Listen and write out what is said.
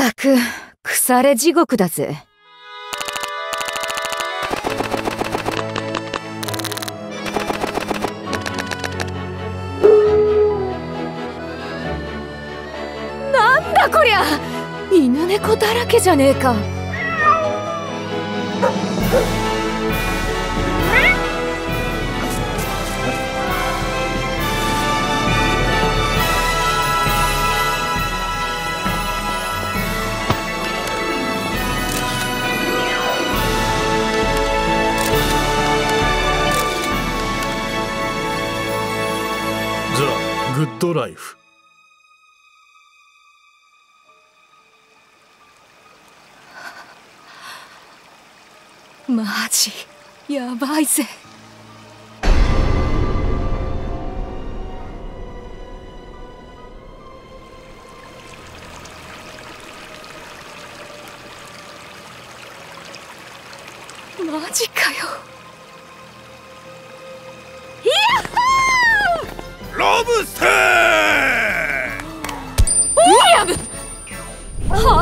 ったく腐れ地獄だぜ。なんだこりゃ！犬猫だらけじゃねえか。ザ・グッドライフ。マジやばいぜ。マジかよ。ブウィリアムは